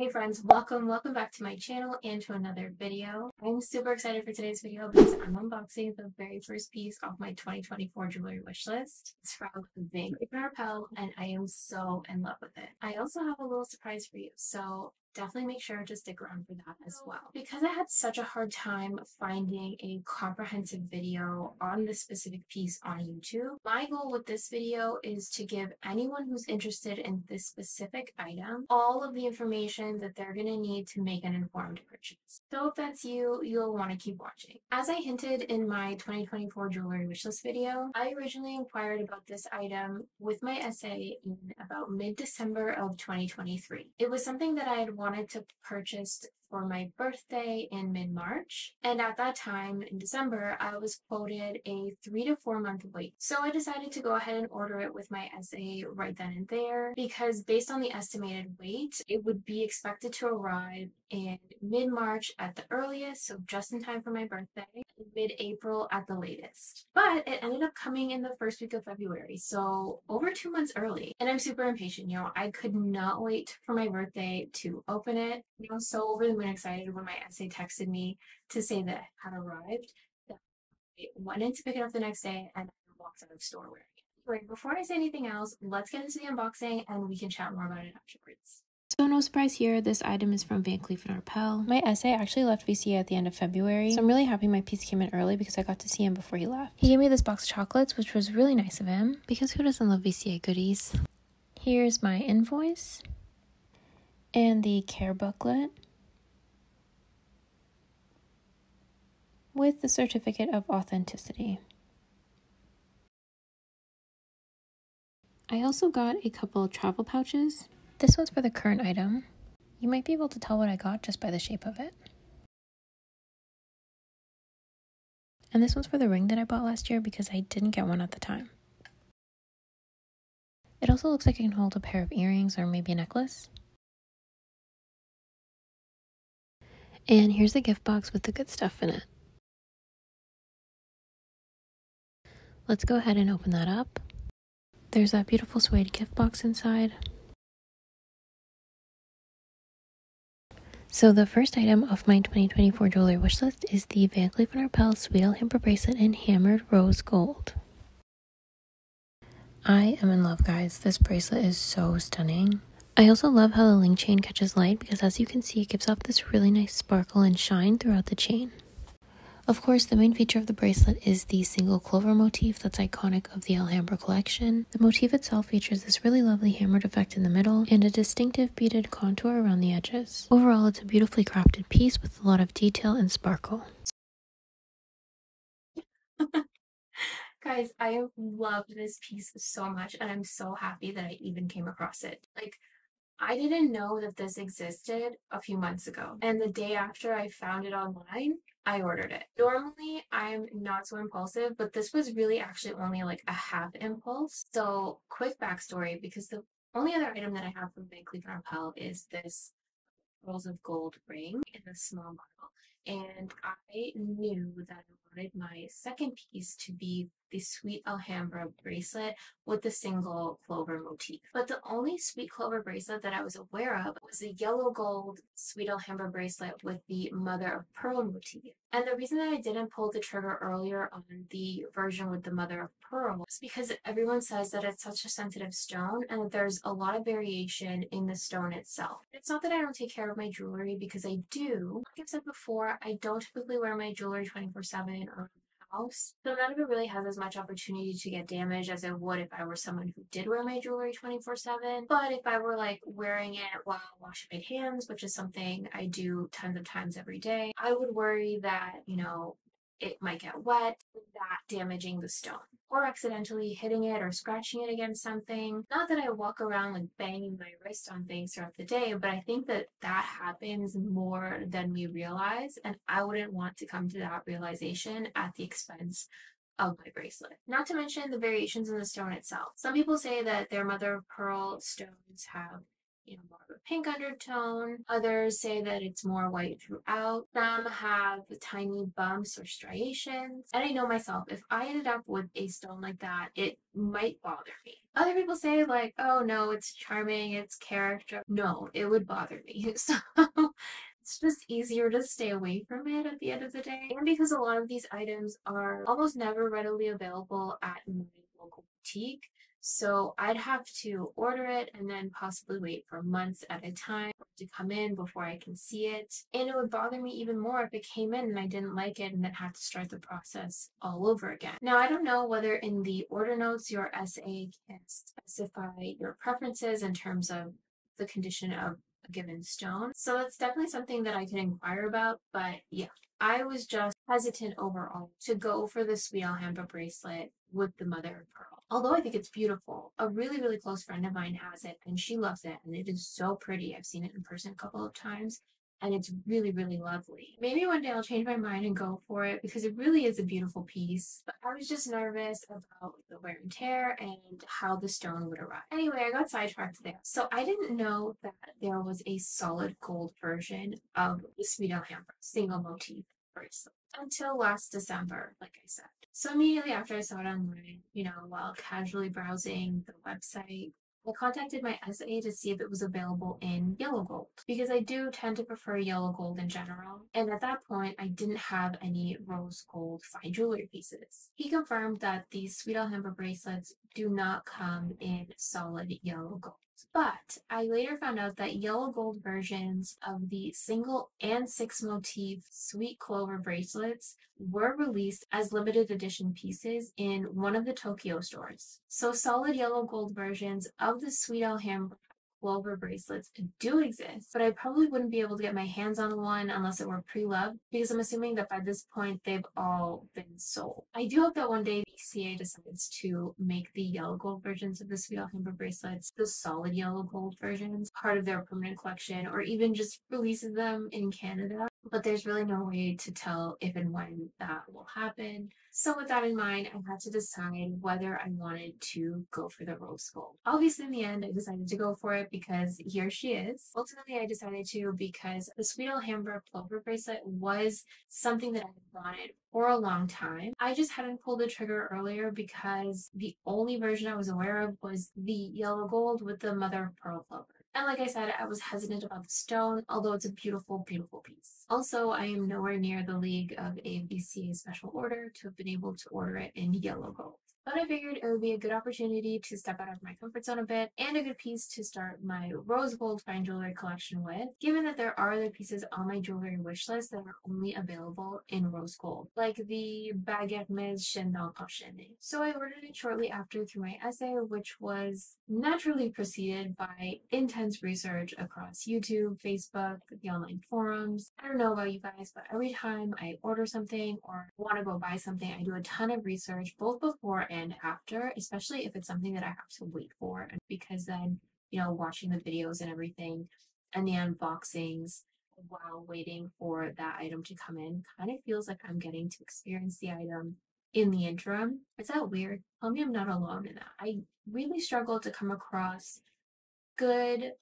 Hey friends, welcome, welcome back to my channel and to another video. I'm super excited for today's video because I'm unboxing the very first piece of my 2024 jewelry wish list. It's from Cleef & Arpels and I am so in love with it. I also have a little surprise for you, so definitely make sure to stick around for that as well. Because I had such a hard time finding a comprehensive video on this specific piece on YouTube, my goal with this video is to give anyone who's interested in this specific item all of the information that they're going to need to make an informed purchase. So if that's you, you'll want to keep watching. As I hinted in my 2024 jewelry wishlist video, I originally inquired about this item with my SA in about mid-December of 2023. It was something that I had wanted to purchase for my birthday in mid March. And at that time, in December, I was quoted a three to four month wait. So I decided to go ahead and order it with my SA right then and there because based on the estimated wait, it would be expected to arrive in mid March at the earliest, so just in time for my birthday, mid April at the latest. But it ended up coming in the first week of February, so over two months early. And I'm super impatient, you know, I could not wait for my birthday to open it. You know, so over the moon excited when my SA texted me to say that it had arrived. I went in to pick it up the next day and walked out of the store wearing it. Right, before I say anything else, let's get into the unboxing and we can chat more about it afterwards. So no surprise here, this item is from Van Cleef & Arpels. My SA actually left VCA at the end of February, so I'm really happy my piece came in early because I got to see him before he left. He gave me this box of chocolates, which was really nice of him, because who doesn't love VCA goodies? Here's my invoice and the care booklet with the certificate of authenticity. I also got a couple travel pouches this one's for the current item. You might be able to tell what I got just by the shape of it. And this one's for the ring that I bought last year because I didn't get one at the time. It also looks like it can hold a pair of earrings or maybe a necklace. And here's the gift box with the good stuff in it. Let's go ahead and open that up. There's that beautiful suede gift box inside. So the first item of my 2024 jewelry wish list is the Van Cleef & Arpels Sweet Alhambra bracelet in hammered rose gold. I am in love, guys. This bracelet is so stunning. I also love how the link chain catches light because as you can see, it gives off this really nice sparkle and shine throughout the chain. Of course, the main feature of the bracelet is the single clover motif that's iconic of the Alhambra collection. The motif itself features this really lovely hammered effect in the middle and a distinctive beaded contour around the edges. Overall, it's a beautifully crafted piece with a lot of detail and sparkle. Guys, I loved this piece so much and I'm so happy that I even came across it. Like, I didn't know that this existed a few months ago. And the day after I found it online, I ordered it. Normally, I'm not so impulsive, but this was really actually only like a half impulse. So, quick backstory because the only other item that I have from Van Cleef & Arpels is this Pearls of Gold ring in a small bottle. And I knew that I wanted my second piece to be the Sweet Alhambra bracelet with the single clover motif. But the only Sweet Clover bracelet that I was aware of was the yellow gold Sweet Alhambra bracelet with the mother of pearl motif. And the reason that I didn't pull the trigger earlier on the version with the mother of pearl is because everyone says that it's such a sensitive stone and that there's a lot of variation in the stone itself. It's not that I don't take care of my jewelry because I do. Like I've said before, I don't typically wear my jewelry 24 7 or house. So none of it really has as much opportunity to get damaged as it would if I were someone who did wear my jewelry 24 7. But if I were like wearing it while washing my hands, which is something I do tons of times every day, I would worry that, you know, it might get wet, that damaging the stone or accidentally hitting it or scratching it against something. Not that I walk around like banging my wrist on things throughout the day, but I think that that happens more than we realize. And I wouldn't want to come to that realization at the expense of my bracelet. Not to mention the variations in the stone itself. Some people say that their mother of pearl stones have you know, more of a pink undertone. Others say that it's more white throughout. Some have tiny bumps or striations. And I know myself, if I ended up with a stone like that, it might bother me. Other people say like, oh no, it's charming, it's character. No, it would bother me. So it's just easier to stay away from it at the end of the day. And because a lot of these items are almost never readily available at my local boutique, so I'd have to order it and then possibly wait for months at a time to come in before I can see it. And it would bother me even more if it came in and I didn't like it and then had to start the process all over again. Now, I don't know whether in the order notes your SA can specify your preferences in terms of the condition of a given stone. So that's definitely something that I can inquire about. But yeah, I was just hesitant overall to go for the Alhambra bracelet with the mother of pearl although I think it's beautiful, a really, really close friend of mine has it and she loves it and it is so pretty. I've seen it in person a couple of times and it's really, really lovely. Maybe one day I'll change my mind and go for it because it really is a beautiful piece. But I was just nervous about the wear and tear and how the stone would arrive. Anyway, I got sidetracked there. So I didn't know that there was a solid gold version of the Sweet Alhambra single motif bracelet until last December, like I said. So immediately after I saw it online, you know, while casually browsing the website, I contacted my SA to see if it was available in yellow gold because I do tend to prefer yellow gold in general. And at that point, I didn't have any rose gold fine jewelry pieces. He confirmed that these Sweet Alhambra bracelets do not come in solid yellow gold. But I later found out that yellow gold versions of the single and six motif sweet clover bracelets were released as limited edition pieces in one of the Tokyo stores. So solid yellow gold versions of the Sweet Alhambra Clover bracelets do exist, but I probably wouldn't be able to get my hands on one unless it were pre-loved because I'm assuming that by this point they've all been sold. I do hope that one day VCA decides to make the yellow gold versions of the Sweet Alhambra bracelets, the solid yellow gold versions, part of their permanent collection, or even just releases them in Canada. But there's really no way to tell if and when that will happen. So with that in mind, I had to decide whether I wanted to go for the rose gold. Obviously, in the end, I decided to go for it because here she is. Ultimately, I decided to because the Sweet Alhambra Clover bracelet was something that I wanted for a long time. I just hadn't pulled the trigger earlier because the only version I was aware of was the yellow gold with the mother of pearl clover. And like I said, I was hesitant about the stone, although it's a beautiful, beautiful piece. Also, I am nowhere near the league of a VCA special order to have been able to order it in yellow gold. But I figured it would be a good opportunity to step out of my comfort zone a bit and a good piece to start my rose gold fine jewelry collection with, given that there are other pieces on my jewelry wish list that are only available in rose gold, like the Baguette Hermès Chaîne d'Ancre Enchaînée. So I ordered it shortly after through my SA, which was naturally preceded by intense research across YouTube, Facebook, the online forums. I don't know about you guys, but every time I order something or want to go buy something, I do a ton of research both before and after, especially if it's something that I have to wait for. Because then, you know, watching the videos and everything and the unboxings while waiting for that item to come in kind of feels like I'm getting to experience the item in the interim. Is that weird? Tell me I'm not alone in that. I really struggle to come across good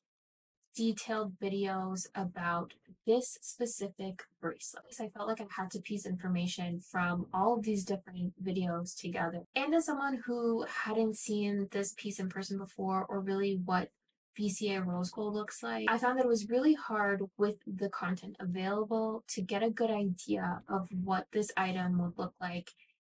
detailed videos about this specific bracelet. I felt like I had to piece information from all of these different videos together. And as someone who hadn't seen this piece in person before or really what VCA rose gold looks like, I found that it was really hard with the content available to get a good idea of what this item would look like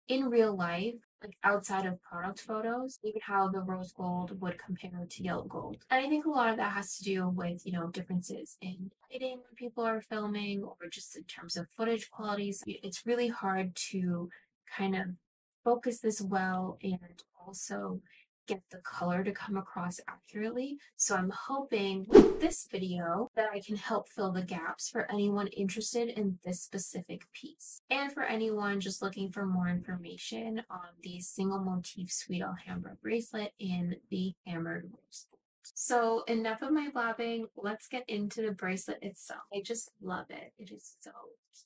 in real life like outside of product photos, even how the rose gold would compare to yellow gold. And I think a lot of that has to do with, you know, differences in lighting when people are filming or just in terms of footage qualities. It's really hard to kind of focus this well and also get the color to come across accurately. So I'm hoping with this video that I can help fill the gaps for anyone interested in this specific piece. And for anyone just looking for more information on the single motif Sweet Alhambra bracelet in the hammered rose So enough of my blabbing. Let's get into the bracelet itself. I just love it. It is so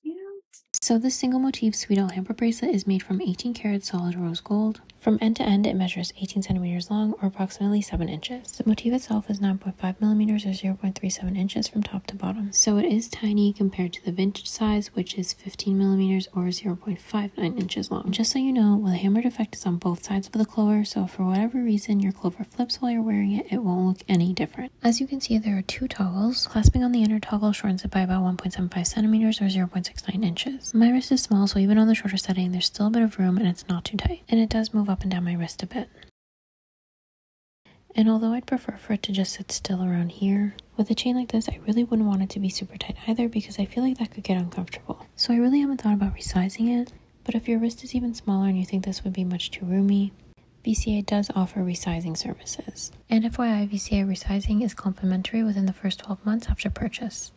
cute. So this single motif Sweet Alhambra bracelet is made from 18 karat solid rose gold. From end to end, it measures 18 centimeters long or approximately 7 inches. The motif itself is 9.5 millimeters or 0.37 inches from top to bottom. So it is tiny compared to the vintage size, which is 15 millimeters or 0.59 inches long. Just so you know, well, the hammered effect is on both sides of the clover, so for whatever reason your clover flips while you're wearing it, it won't look any different. As you can see, there are two toggles. Clasping on the inner toggle shortens it by about 1.75 centimeters or 0.69 inches. My wrist is small, so even on the shorter setting, there's still a bit of room and it's not too tight. And it does move up and down my wrist a bit. And although I'd prefer for it to just sit still around here, with a chain like this, I really wouldn't want it to be super tight either because I feel like that could get uncomfortable. So I really haven't thought about resizing it, but if your wrist is even smaller and you think this would be much too roomy, VCA does offer resizing services. And FYI, VCA resizing is complimentary within the first 12 months after purchase.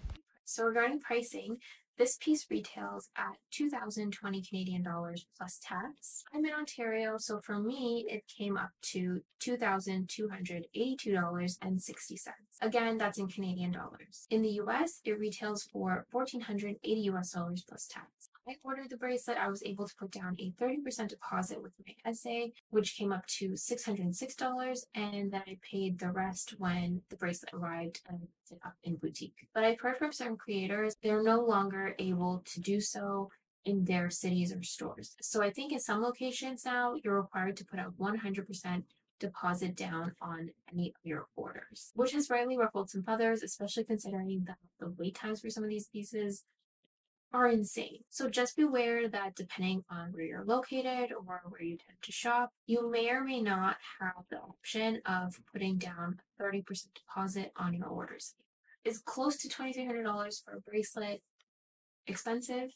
So regarding pricing, this piece retails at 2020 Canadian dollars plus tax. I'm in Ontario, so for me, it came up to $2,282.60. Again, that's in Canadian dollars. In the US, it retails for 1480 US dollars plus tax. I ordered the bracelet, I was able to put down a 30% deposit with my SA, which came up to $606, and then I paid the rest when the bracelet arrived and it up in boutique. But I've heard from certain creators, they're no longer able to do so in their cities or stores. So I think in some locations now, you're required to put a 100% deposit down on any of your orders, which has rightly ruffled some feathers, especially considering that the wait times for some of these pieces are insane. So just beware that depending on where you're located or where you tend to shop, you may or may not have the option of putting down a 30% deposit on your orders. Is close to $2,300 for a bracelet expensive?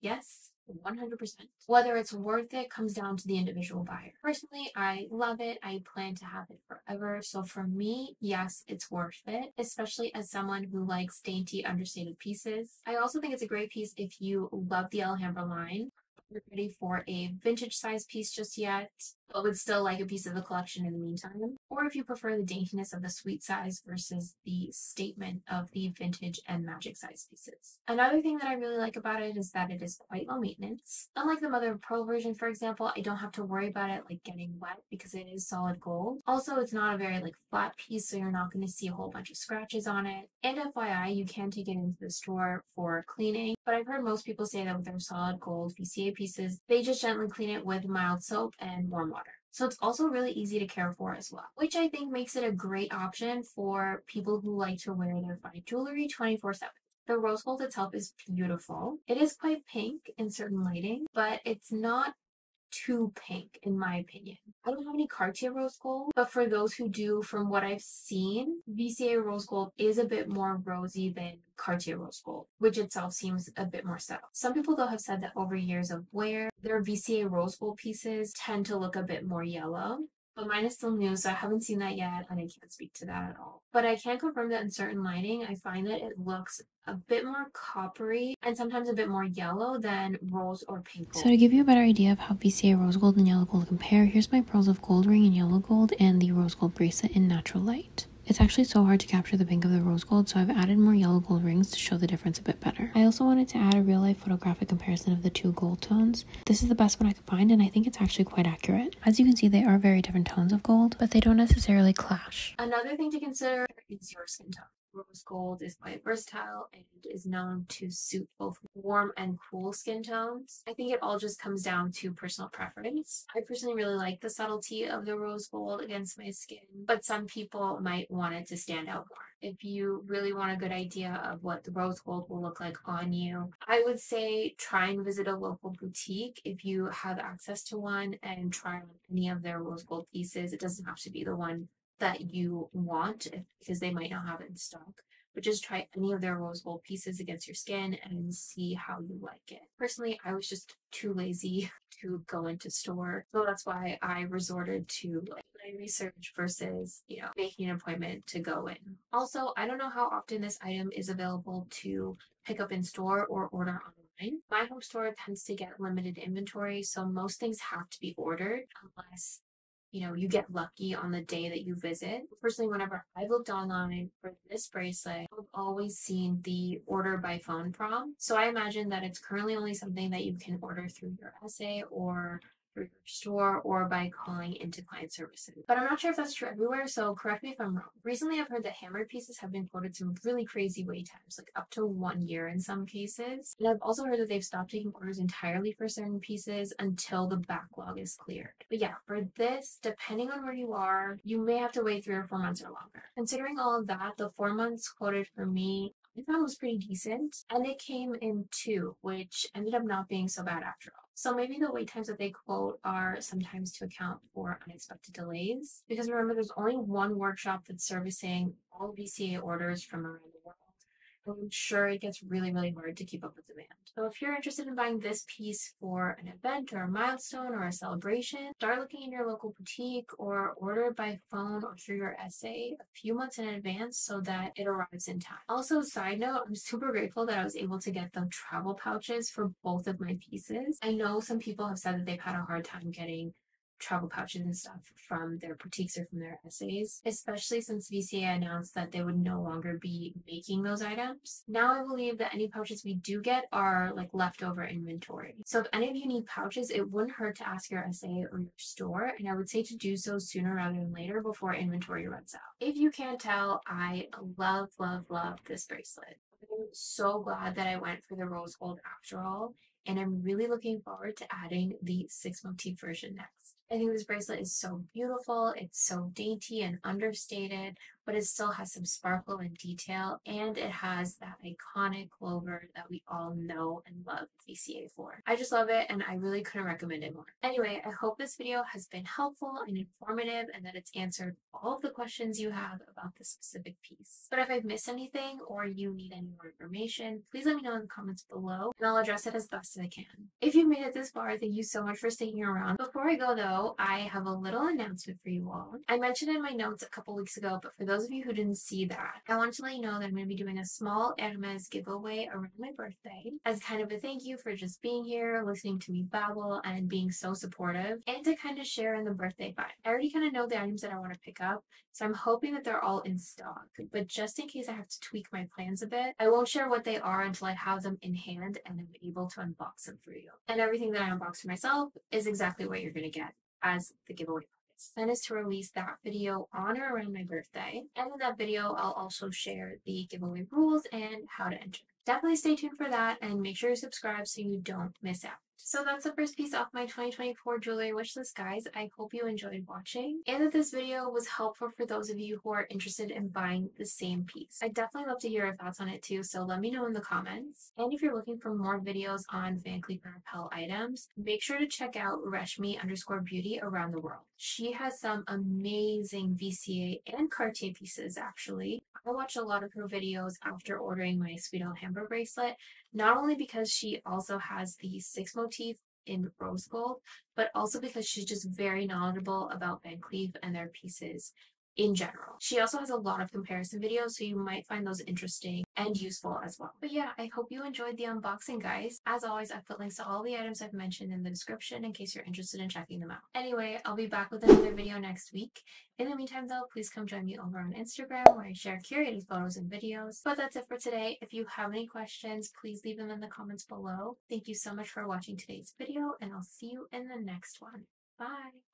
Yes. 100%. Whether it's worth it comes down to the individual buyer. Personally, I love it. I plan to have it forever. So for me, yes, it's worth it, especially as someone who likes dainty, understated pieces. I also think it's a great piece if you love the Alhambra line you're ready for a vintage size piece just yet, but would still like a piece of the collection in the meantime. Or if you prefer the daintiness of the sweet size versus the statement of the vintage and magic size pieces. Another thing that I really like about it is that it is quite low maintenance. Unlike the mother of pearl version, for example, I don't have to worry about it like getting wet because it is solid gold. Also, it's not a very like flat piece, so you're not going to see a whole bunch of scratches on it. And FYI, you can take it into the store for cleaning, but I've heard most people say that with their solid gold VCA pieces, they just gently clean it with mild soap and warm water. So it's also really easy to care for as well, which I think makes it a great option for people who like to wear their fine jewelry 24 7. The rose gold itself is beautiful. It is quite pink in certain lighting, but it's not too pink, in my opinion. I don't have any Cartier rose gold, but for those who do, from what I've seen, VCA rose gold is a bit more rosy than Cartier rose gold, which itself seems a bit more subtle. Some people, though, have said that over years of wear, their VCA rose gold pieces tend to look a bit more yellow. But mine is still new, so I haven't seen that yet, and I can't speak to that at all. But I can confirm that in certain lighting, I find that it looks a bit more coppery and sometimes a bit more yellow than rose or pink gold. So to give you a better idea of how VCA rose gold and yellow gold compare, here's my pearls of gold ring in yellow gold and the rose gold bracelet in natural light. It's actually so hard to capture the pink of the rose gold, so I've added more yellow gold rings to show the difference a bit better. I also wanted to add a real life photographic comparison of the two gold tones. This is the best one I could find, and I think it's actually quite accurate. As you can see, they are very different tones of gold, but they don't necessarily clash. Another thing to consider is your skin tone. Rose gold is quite versatile and is known to suit both warm and cool skin tones. I think it all just comes down to personal preference. I personally really like the subtlety of the rose gold against my skin, but some people might want it to stand out more. If you really want a good idea of what the rose gold will look like on you, I would say try and visit a local boutique if you have access to one and try on any of their rose gold pieces. It doesn't have to be the one that you want because they might not have it in stock. But just try any of their rose gold pieces against your skin and see how you like it. Personally, I was just too lazy to go into store. So that's why I resorted to like my research versus, you know, making an appointment to go in. Also, I don't know how often this item is available to pick up in store or order online. My home store tends to get limited inventory, so most things have to be ordered unless you know, you get lucky on the day that you visit. Personally, whenever I've looked online for this bracelet, I've always seen the order by phone prompt. So I imagine that it's currently only something that you can order through your SA or store or by calling into client services. But I'm not sure if that's true everywhere, so correct me if I'm wrong. Recently, I've heard that hammered pieces have been quoted some really crazy wait times, like up to one year in some cases. And I've also heard that they've stopped taking orders entirely for certain pieces until the backlog is cleared. But yeah, for this, depending on where you are, you may have to wait three or four months or longer. Considering all of that, the four months quoted for me I thought it was pretty decent. And it came in two, which ended up not being so bad after all. So maybe the wait times that they quote are sometimes to account for unexpected delays. Because remember, there's only one workshop that's servicing all VCA orders from around the world. I'm sure it gets really, really hard to keep up with demand. So if you're interested in buying this piece for an event or a milestone or a celebration, start looking in your local boutique or order by phone or through your SA a few months in advance so that it arrives in time. Also, side note, I'm super grateful that I was able to get the travel pouches for both of my pieces. I know some people have said that they've had a hard time getting travel pouches and stuff from their boutiques or from their SAs, especially since VCA announced that they would no longer be making those items. Now I believe that any pouches we do get are like leftover inventory. So if any of you need pouches, it wouldn't hurt to ask your SA or your store, and I would say to do so sooner rather than later before inventory runs out. If you can't tell, I love, love, love this bracelet. I'm so glad that I went for the rose gold after all, and I'm really looking forward to adding the six motif version next. I think this bracelet is so beautiful. It's so dainty and understated, but it still has some sparkle and detail, and it has that iconic clover that we all know and love VCA for. I just love it, and I really couldn't recommend it more. Anyway, I hope this video has been helpful and informative, and that it's answered all of the questions you have about this specific piece. But if I've missed anything, or you need any more information, please let me know in the comments below, and I'll address it as best as I can. If you've made it this far, thank you so much for sticking around. Before I go though, I have a little announcement for you all. I mentioned in my notes a couple weeks ago, but for those of you who didn't see that, I want to let you know that I'm going to be doing a small Hermes giveaway around my birthday as kind of a thank you for just being here, listening to me babble, and being so supportive, and to kind of share in the birthday vibe. I already kind of know the items that I want to pick up, so I'm hoping that they're all in stock. But just in case I have to tweak my plans a bit, I won't share what they are until I have them in hand and I'm able to unbox them for you. And everything that I unbox for myself is exactly what you're going to get as the giveaway plan is to release that video on or around my birthday. And in that video, I'll also share the giveaway rules and how to enter. Definitely stay tuned for that and make sure you subscribe so you don't miss out. So that's the first piece off my 2024 jewelry wishlist, guys. I hope you enjoyed watching and that this video was helpful for those of you who are interested in buying the same piece. I'd definitely love to hear your thoughts on it too, so let me know in the comments. And if you're looking for more videos on Van Cleef & Arpels items, make sure to check out Reshmi underscore beauty around the world. She has some amazing VCA and Cartier pieces actually. I watch a lot of her videos after ordering my Sweet Alhambra bracelet, not only because she also has the six motif in rose gold, but also because she's just very knowledgeable about Van Cleef and their pieces in general. She also has a lot of comparison videos, so you might find those interesting and useful as well. But yeah, I hope you enjoyed the unboxing, guys. As always, I've put links to all the items I've mentioned in the description in case you're interested in checking them out. Anyway, I'll be back with another video next week. In the meantime, though, please come join me over on Instagram where I share curated photos and videos. But that's it for today. If you have any questions, please leave them in the comments below. Thank you so much for watching today's video, and I'll see you in the next one. Bye!